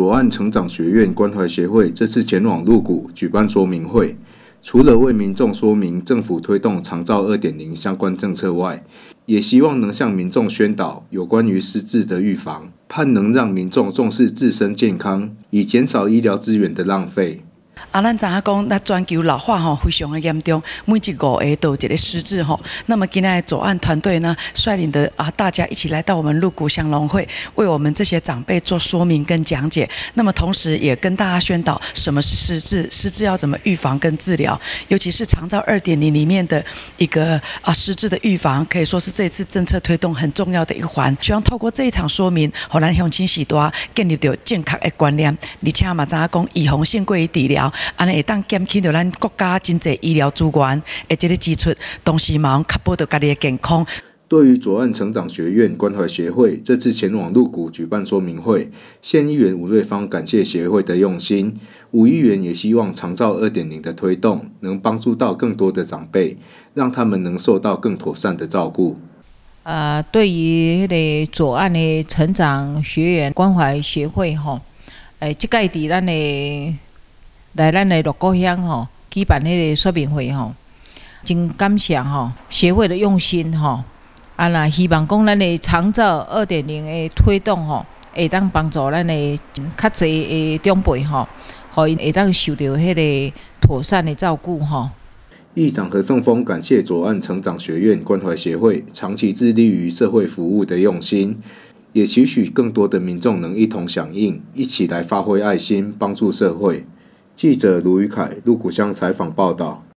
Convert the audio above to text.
左岸成长学院关怀协会这次前往鹿谷举办说明会，除了为民众说明政府推动长照二点零相关政策外，也希望能向民众宣导有关于失智的预防，盼能让民众重视自身健康，以减少医疗资源的浪费。啊，咱知影讲，那全球老化吼非常的严重，每一个月都有一个失智吼。那么今天左岸团队呢，率领的啊大家一起来到我们鹿谷乡农会，为我们这些长辈做说明跟讲解。那么同时也跟大家宣导什么是失智，失智要怎么预防跟治疗，尤其是长照二点零里面的一个啊失智的预防，可以说是这次政策推动很重要的一环。希望透过这一场说明，好咱乡亲许多建立到健康的观念，而且嘛知影讲预防胜过于治疗。安尼会当减轻着咱国家真济医疗资源，诶，这个支出，同时嘛确保着家己的健康。对于左岸成长学院关怀协会这次前往鹿谷举办说明会，县议员吴瑞芳感谢协会的用心，吴议员也希望长照二点零的推动能帮助到更多的长辈，让他们能受到更妥善的照顾。呃，对于迄个左岸的成长学员关怀协会吼，诶，即届伫咱的。来咱的鹿谷乡吼举办迄个说明会吼，真感谢吼协会的用心吼，啊那希望讲咱的长照二点零的推动吼，会当帮助咱的较侪的长辈吼，互因会当受到迄个妥善的照顾吼。议长何胜峰感谢左岸成长学院关怀协会长期致力于社会服务的用心，也期许更多的民众能一同响应，一起来发挥爱心，帮助社会。记者卢宇凯、陆谷香采访报道。